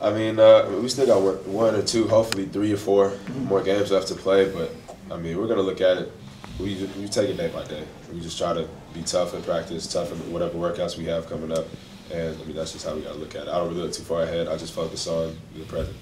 I mean, uh, we still got one, or two, hopefully three or 4 more games left to play. But I mean, we're gonna look at it. We we take it day by day. We just try to be tough in practice, tough in whatever workouts we have coming up, and I mean that's just how we gotta look at it. I don't really look too far ahead. I just focus on the present.